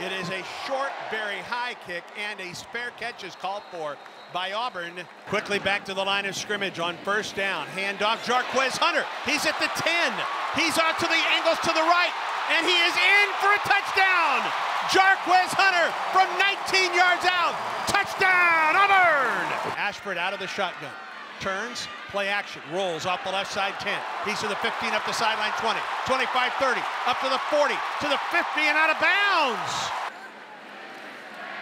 It is a short, very high kick, and a spare catch is called for by Auburn. Quickly back to the line of scrimmage on first down. Handoff, Jarquez Hunter. He's at the 10. He's out to the angles to the right, and he is in for a touchdown. Jarquez Hunter from 19 yards out. Touchdown, Auburn! Ashford out of the shotgun. Turns, play action, rolls off the left side 10. He's to the 15, up the sideline 20, 25, 30, up to the 40, to the 50, and out of bounds.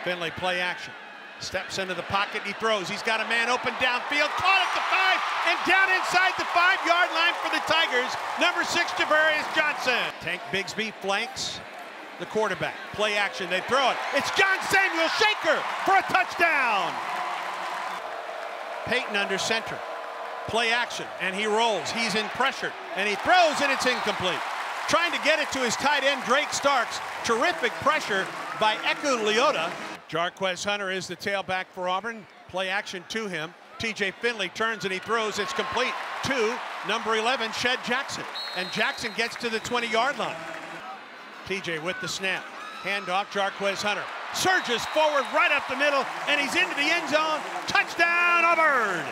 Finley play action. Steps into the pocket, he throws. He's got a man open downfield, caught at the five, and down inside the five yard line for the Tigers. Number six, Ja'Varrius Johnson. Tank Bigsby flanks the quarterback. Play action, they throw it. It's John Samuel Shenker for a touchdown. Payton under center. Play action, and he rolls. He's in pressure, and he throws, and it's incomplete. Trying to get it to his tight end, Drake Starks. Terrific pressure by Eku Leota. Jarquez Hunter is the tailback for Auburn. Play action to him. TJ Finley turns and he throws. It's complete to number 11, Shed Jackson. And Jackson gets to the 20 yard line. TJ with the snap. Handoff, Jarquez Hunter. Surges forward right up the middle, and he's into the end zone. Touchdown, Auburn!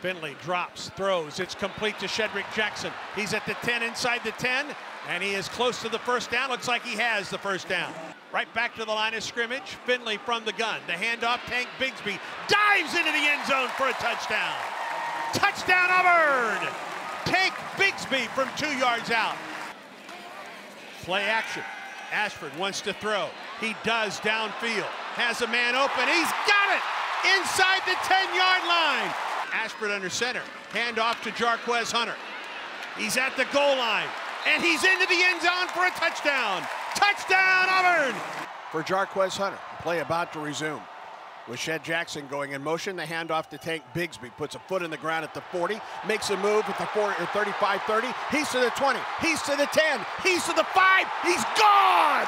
Finley drops, throws. It's complete to Shedrick Jackson. He's at the 10 inside the 10, and he is close to the first down. Looks like he has the first down. Right back to the line of scrimmage. Finley from the gun. The handoff, Tank Bigsby dives into the end zone for a touchdown. Touchdown, Auburn! Tank Bigsby from two yards out. Play action. Ashford wants to throw. He does downfield. Has a man open. He's got it inside the 10 yard line. Ashford under center. Hand off to Jarquez Hunter. He's at the goal line. And he's into the end zone for a touchdown. Touchdown, Auburn! For Jarquez Hunter. Play about to resume. With Shed Jackson going in motion, the handoff to Tank Bigsby puts a foot in the ground at the 40, makes a move at the 40 or uh, 35 30. He's to the 20, he's to the 10, he's to the 5, he's gone!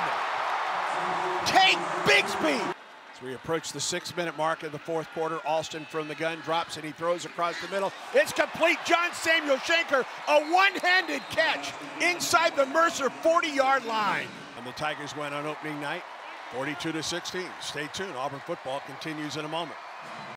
Tank Bigsby! As we approach the six minute mark of the fourth quarter, Alston from the gun drops and he throws across the middle. It's complete. John Samuel Shenker, a one handed catch inside the Mercer 40 yard line. And the Tigers went on opening night 42 to 16. Stay tuned. Auburn football continues in a moment.